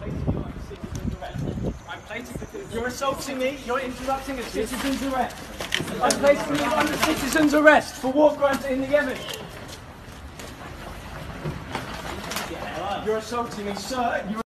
I'm placing You're assaulting me. You're interrupting a citizen's arrest. I'm placing you under citizen's arrest for war crimes in the Yemen. You're assaulting me, sir. You